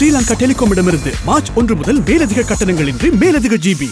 Sri Lanka டெலிகாமிடமிருந்து March ஒன்று முதல் மேலதிக கட்டணங்களின்றி மேலதிக ஜிபி.